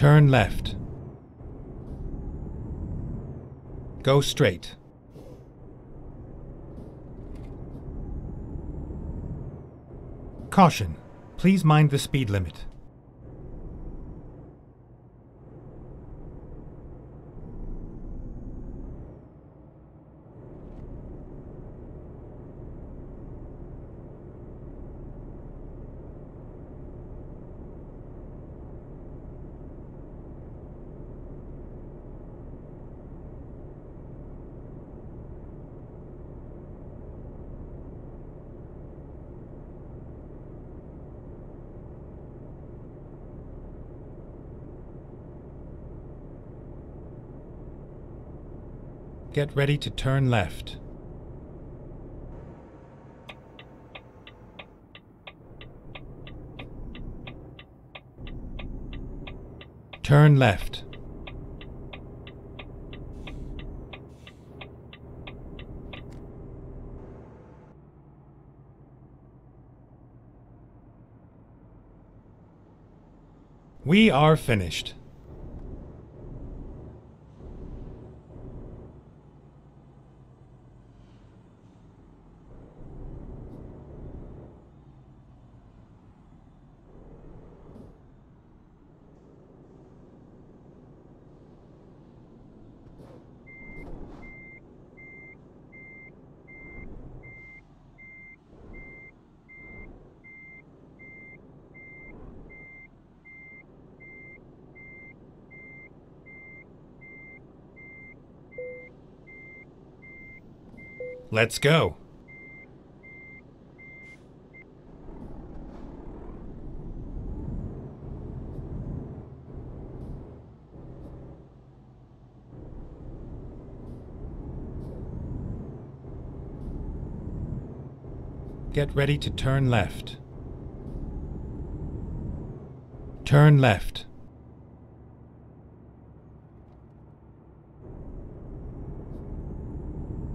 Turn left. Go straight. Caution. Please mind the speed limit. Get ready to turn left. Turn left. We are finished. Let's go. Get ready to turn left. Turn left.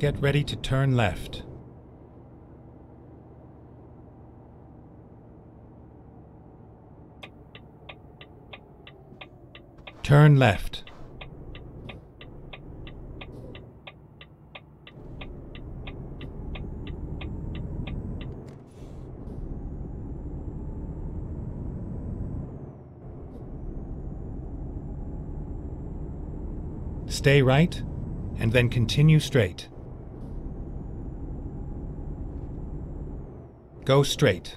Get ready to turn left. Turn left. Stay right, and then continue straight. Go straight.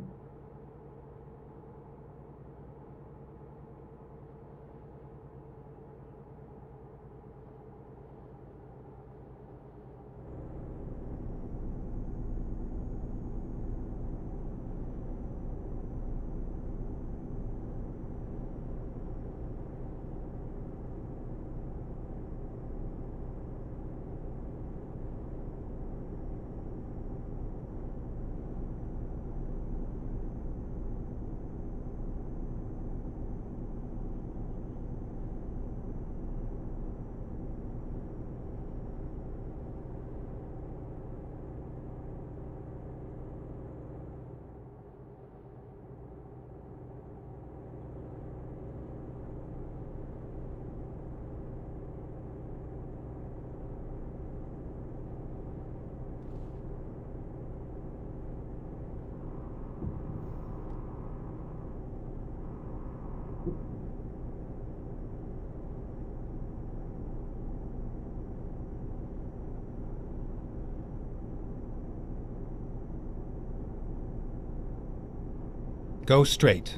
Go straight.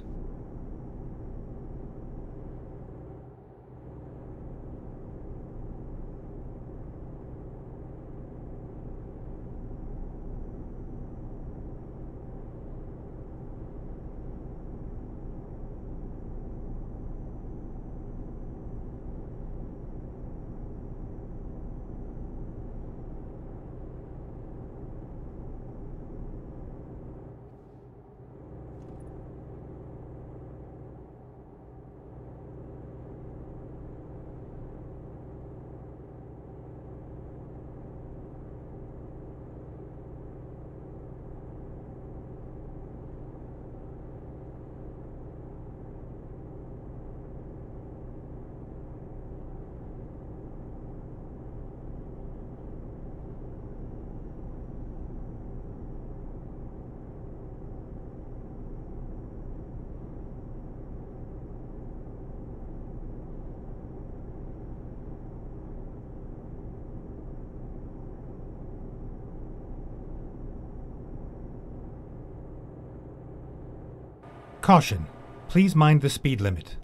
Caution. Please mind the speed limit.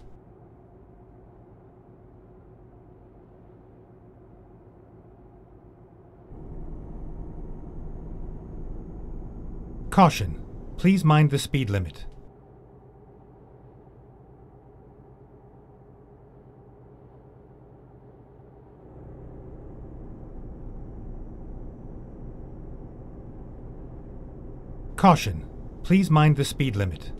Caution. Please mind the speed limit. Caution. Please mind the speed limit.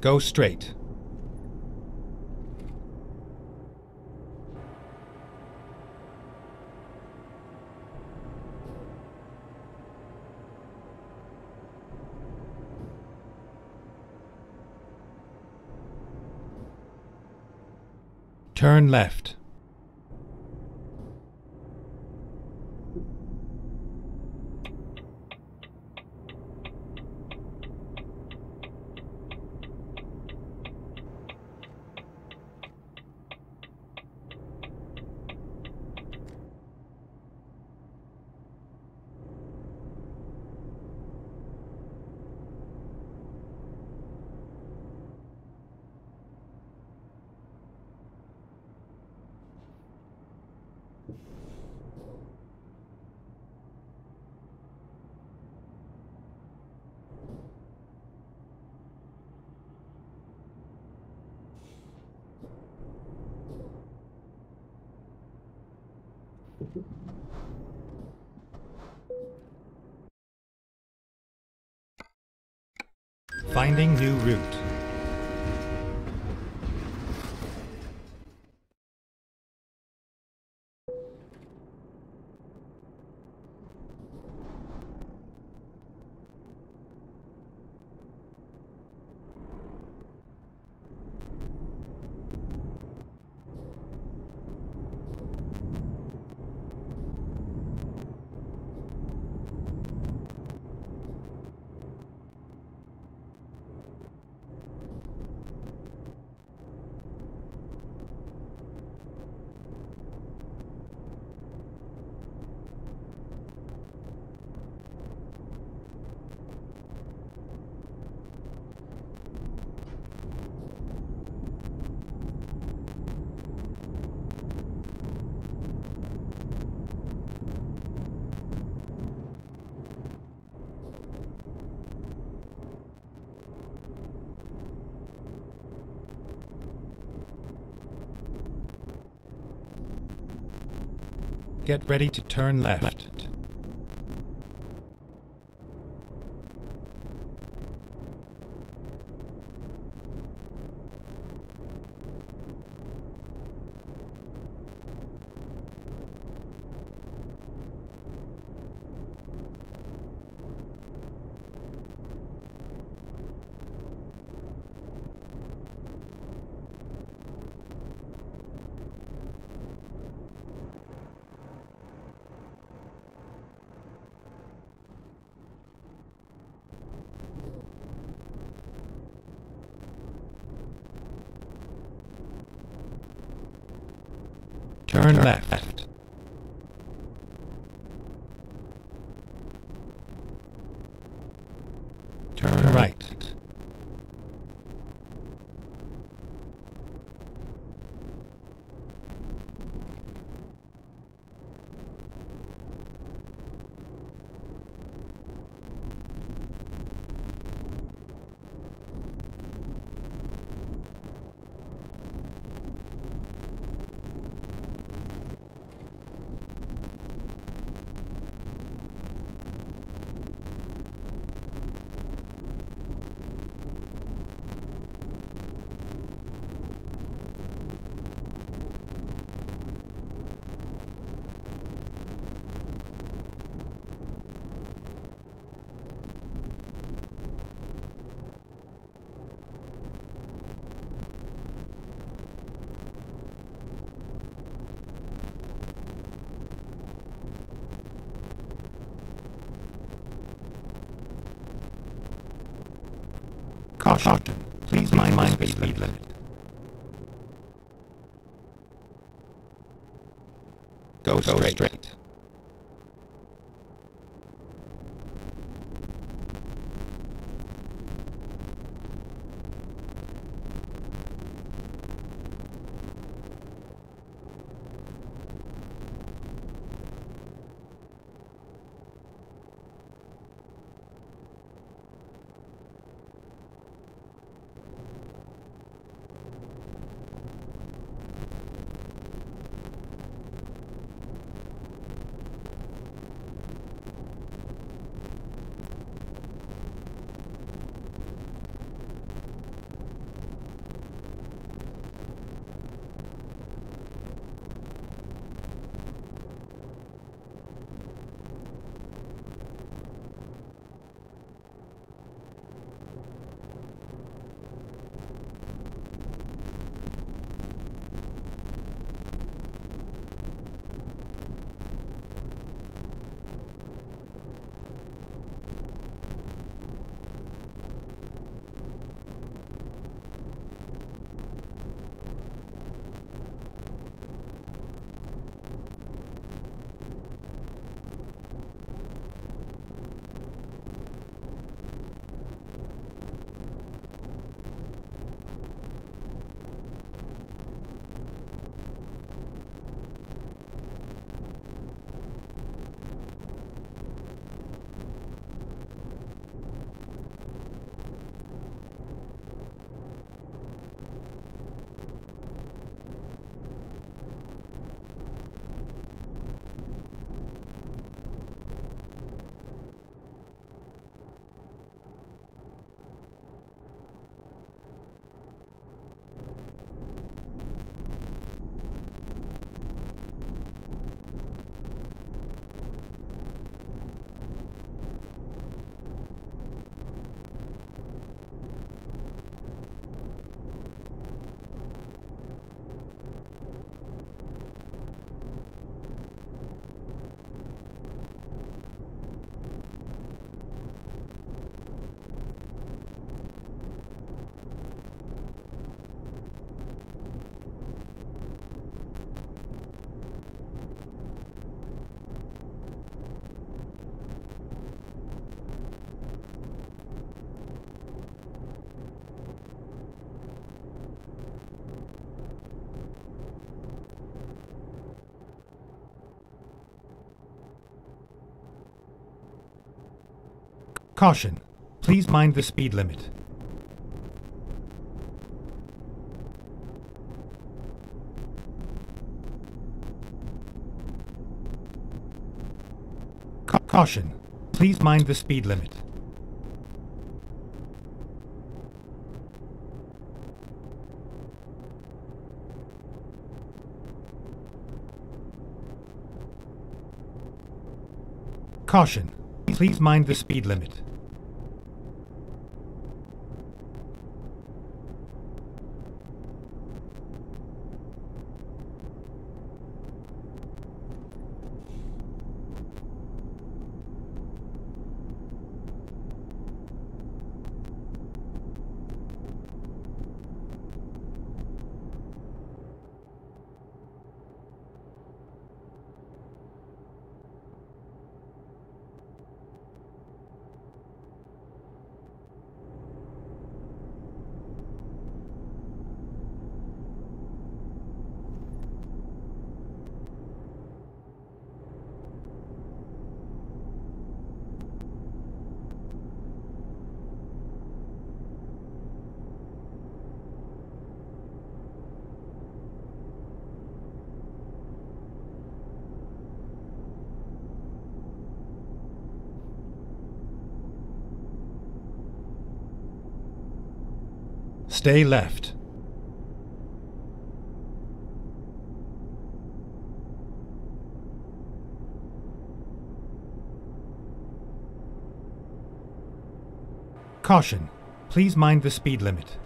Go straight. Turn left. Finding new route. Get ready to turn left. Turn left. Turn right. Caution. Please mind my speed limit. Go straight. Caution. Please mind the speed limit. Ca- Caution. Please mind the speed limit. Caution. Please mind the speed limit. Stay left. Caution. Please mind the speed limit.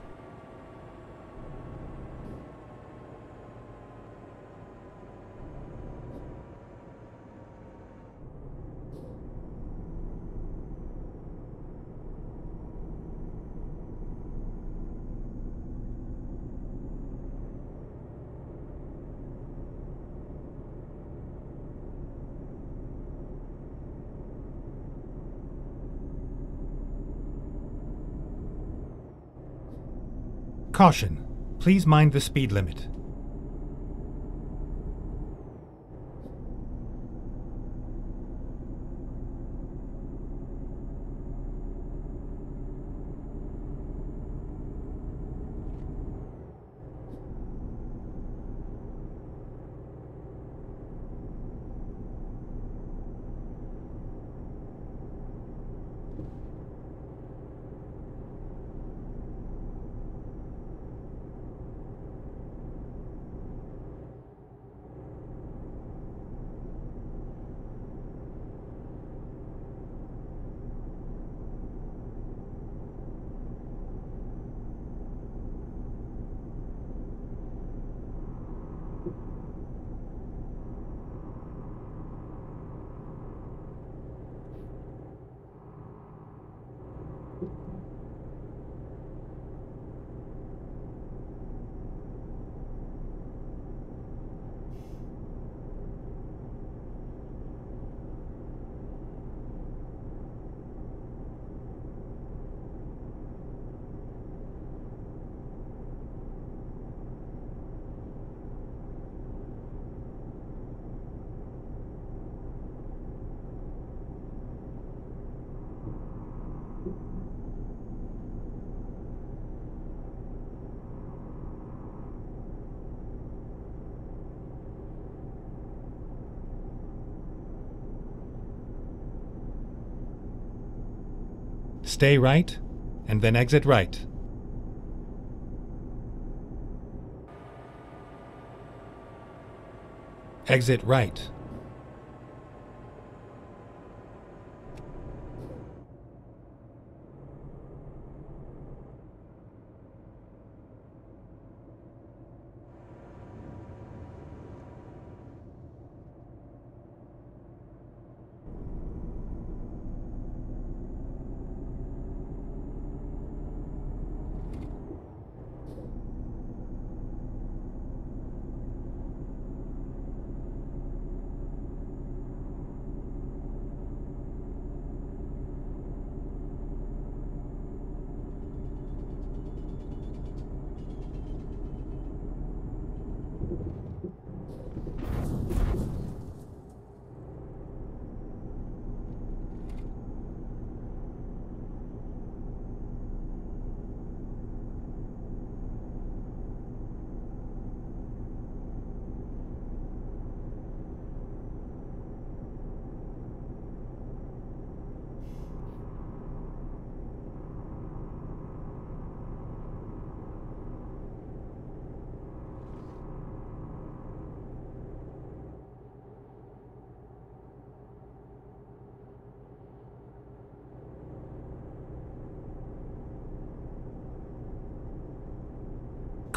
Caution. Please mind the speed limit. Stay right, and then exit right. Exit right.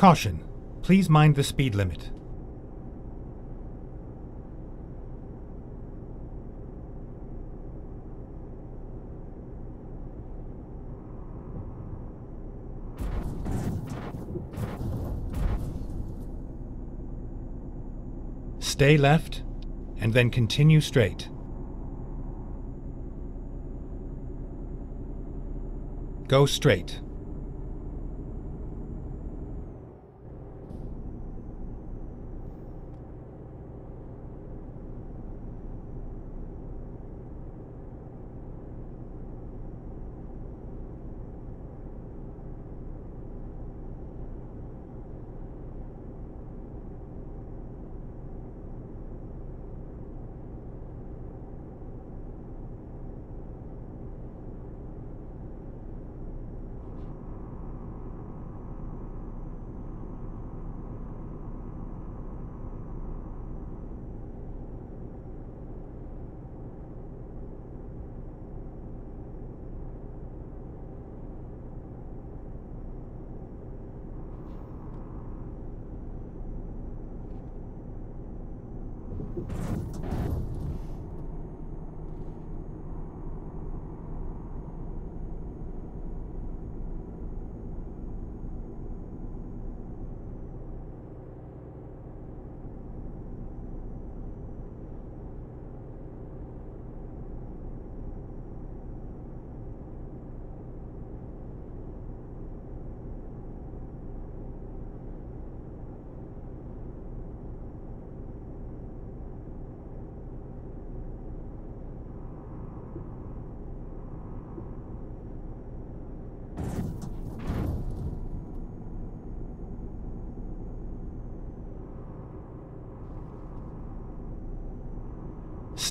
Caution. Please mind the speed limit. Stay left, and then continue straight. Go straight.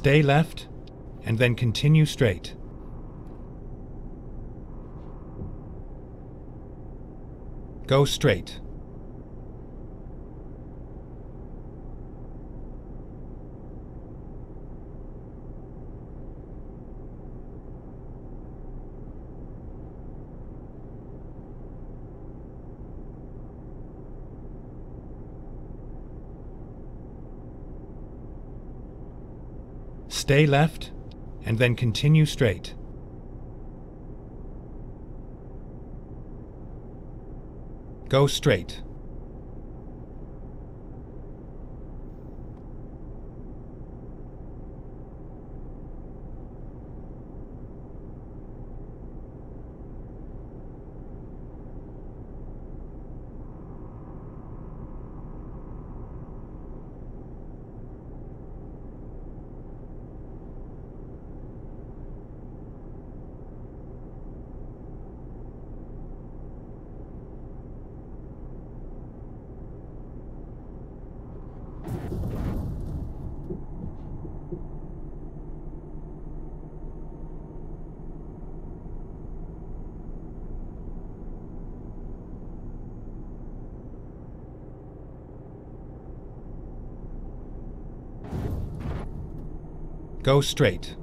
Stay left, and then continue straight. Go straight. Stay left, and then continue straight. Go straight. Go straight.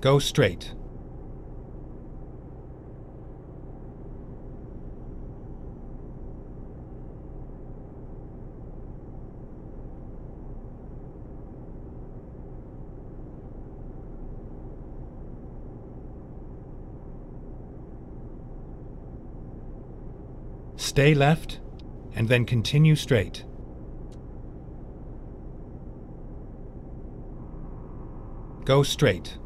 Go straight. Stay left, and then continue straight. Go straight.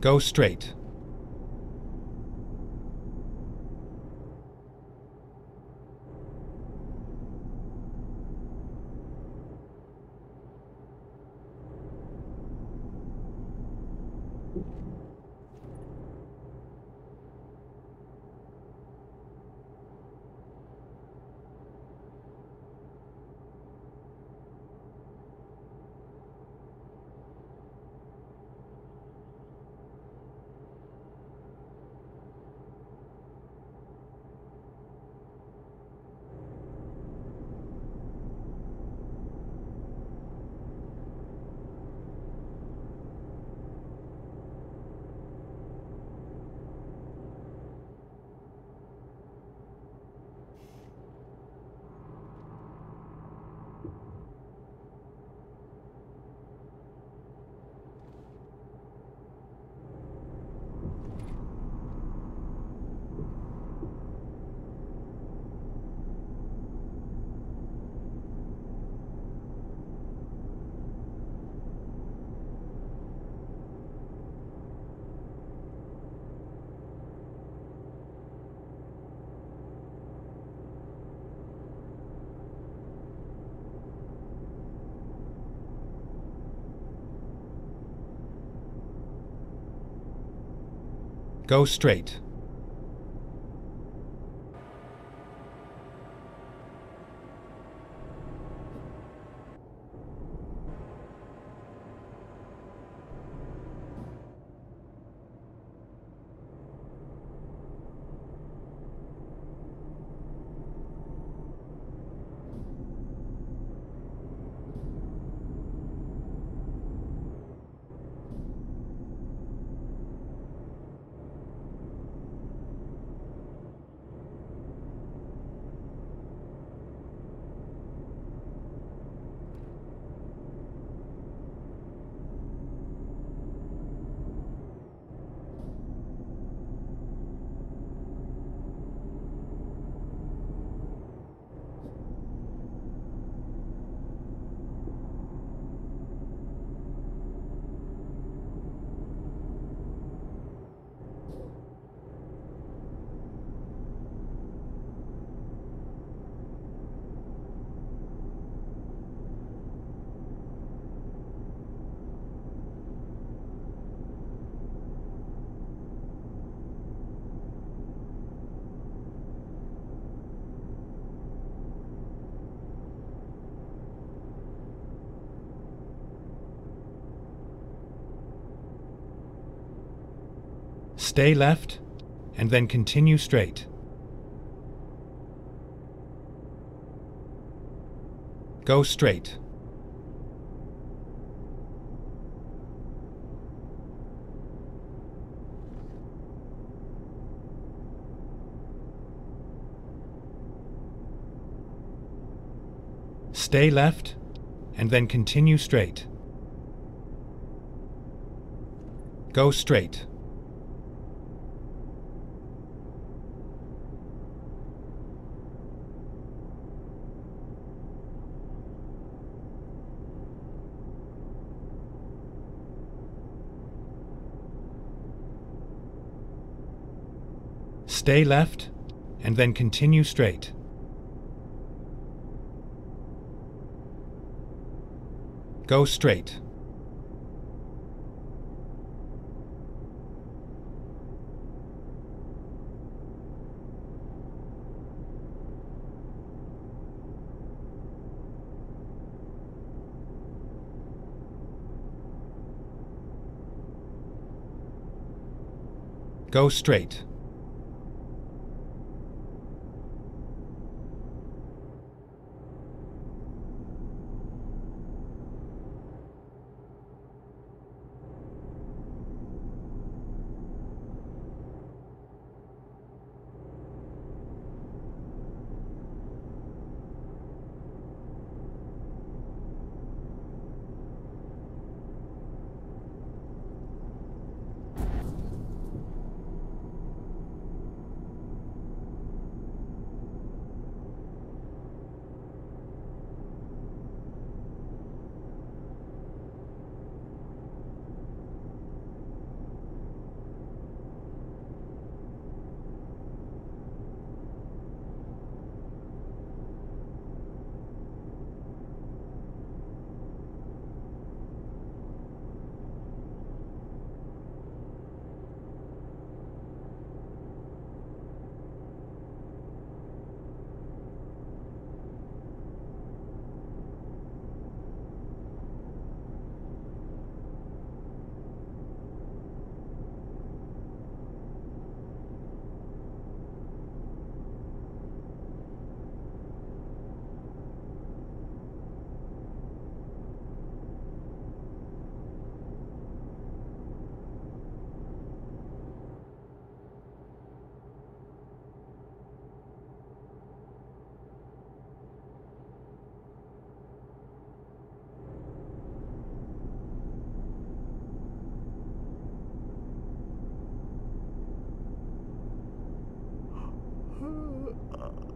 Go straight. Go straight. Stay left, and then continue straight. Go straight. Stay left, and then continue straight. Go straight. Stay left, and then continue straight. Go straight. Go straight.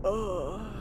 Ugh.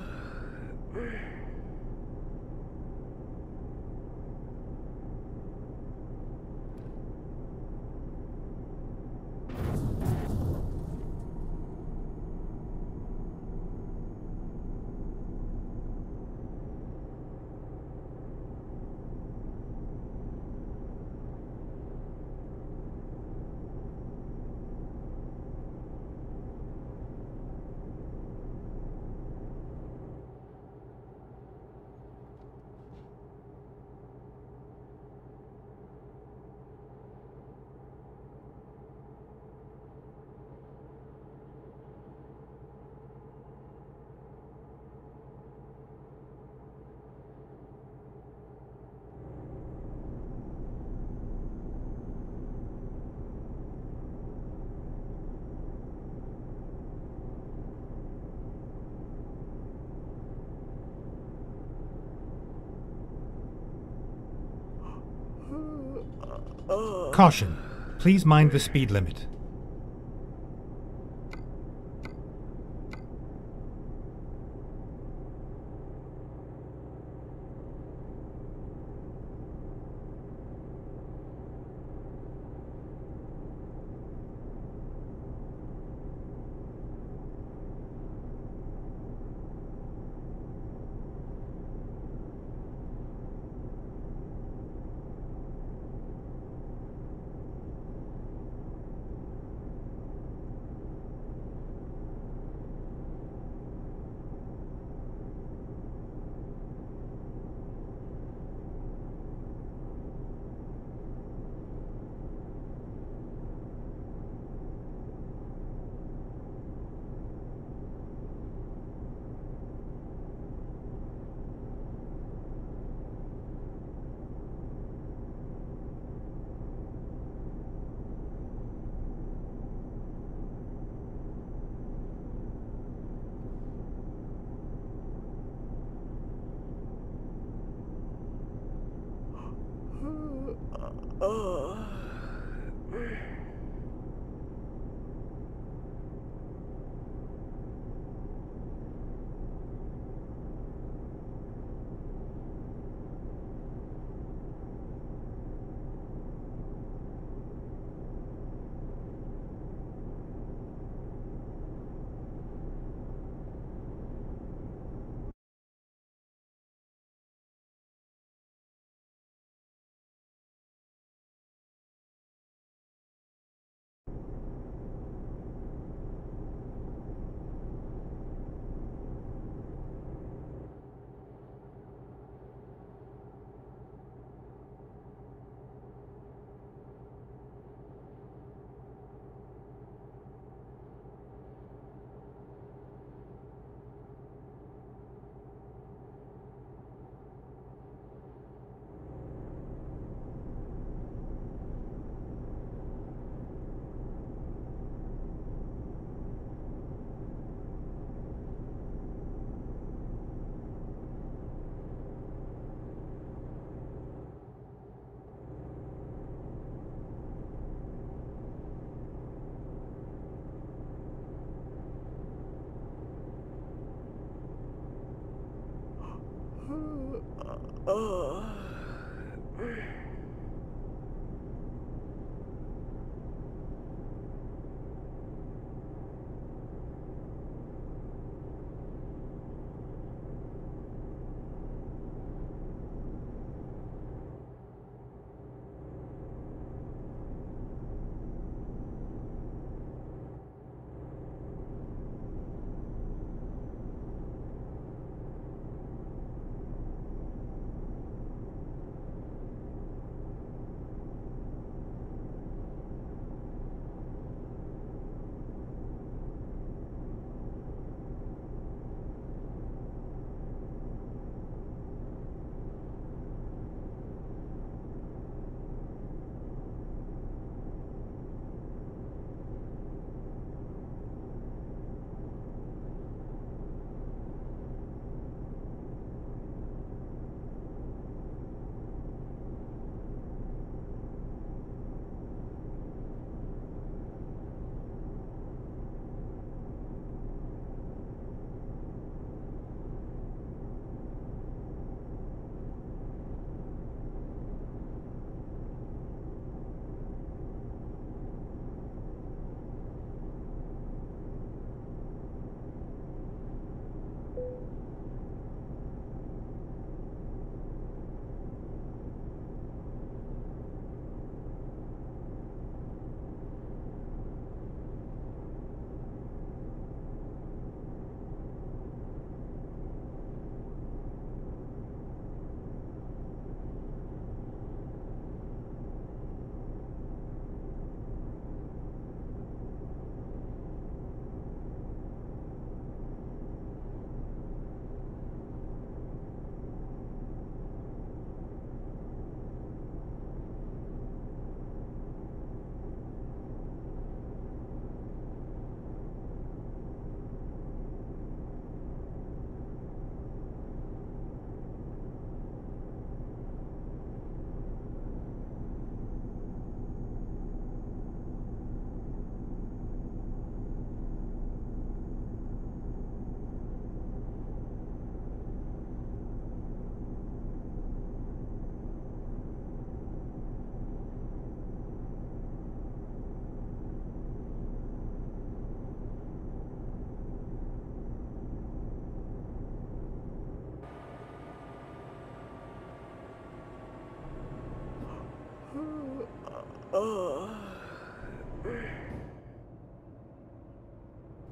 Caution. Please mind the speed limit. Ugh.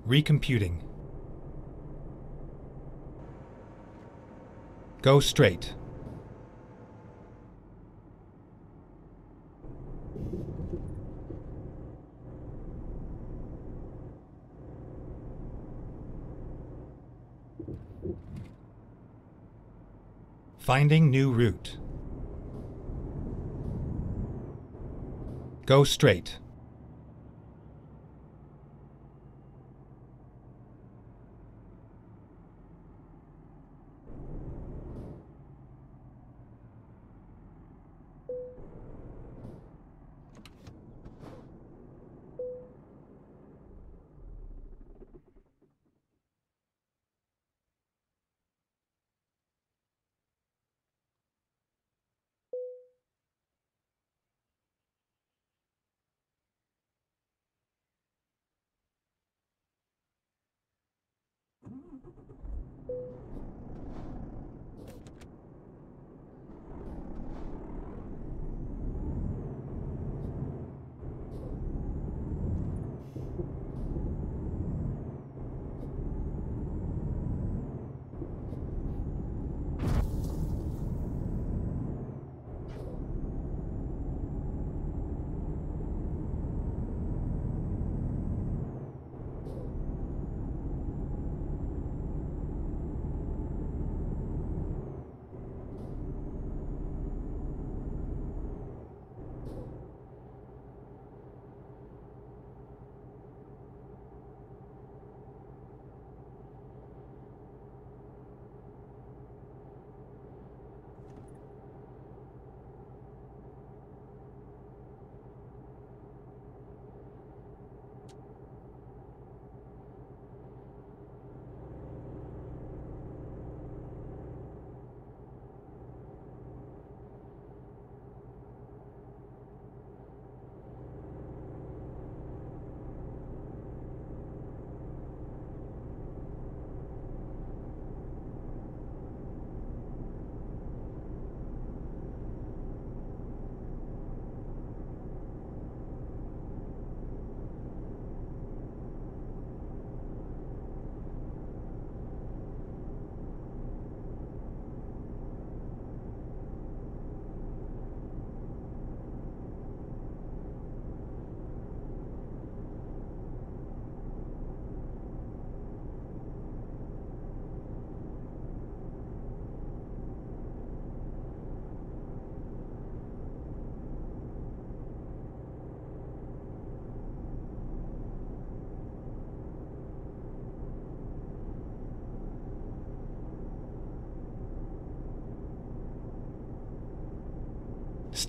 Recomputing. Go straight. Finding new route. Go straight.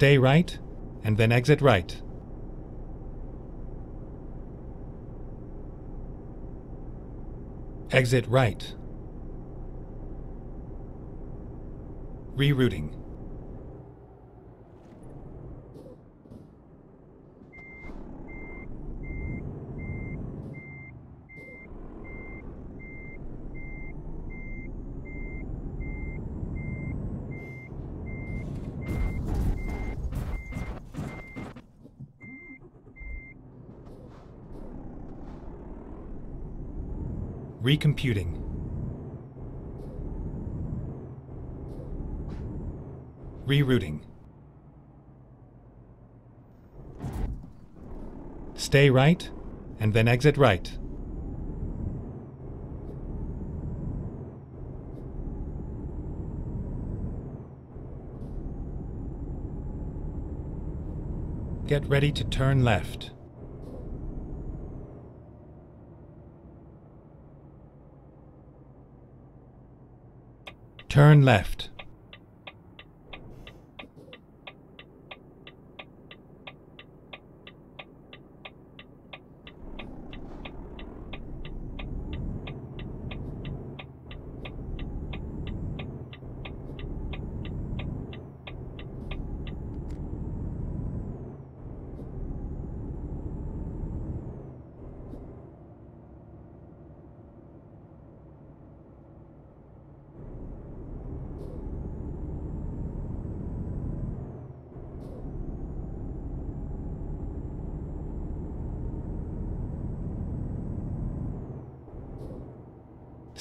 Stay right, and then exit right. Exit right. Rerouting. Recomputing. Rerouting. Stay right, and then exit right. Get ready to turn left. Turn left.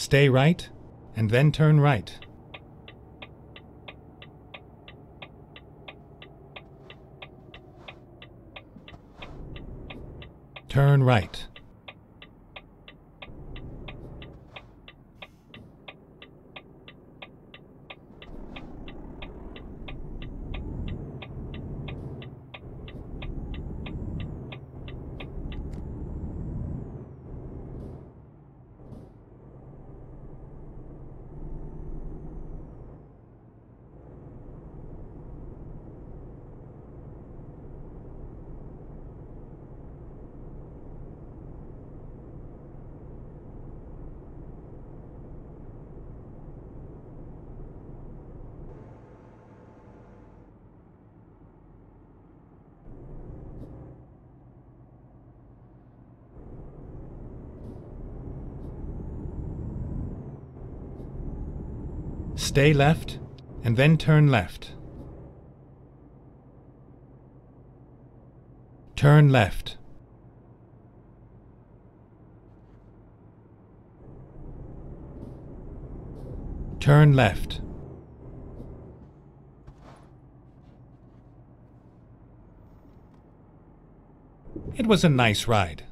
Stay right, and then turn right. Turn right. Stay left, and then turn left. Turn left. Turn left. It was a nice ride.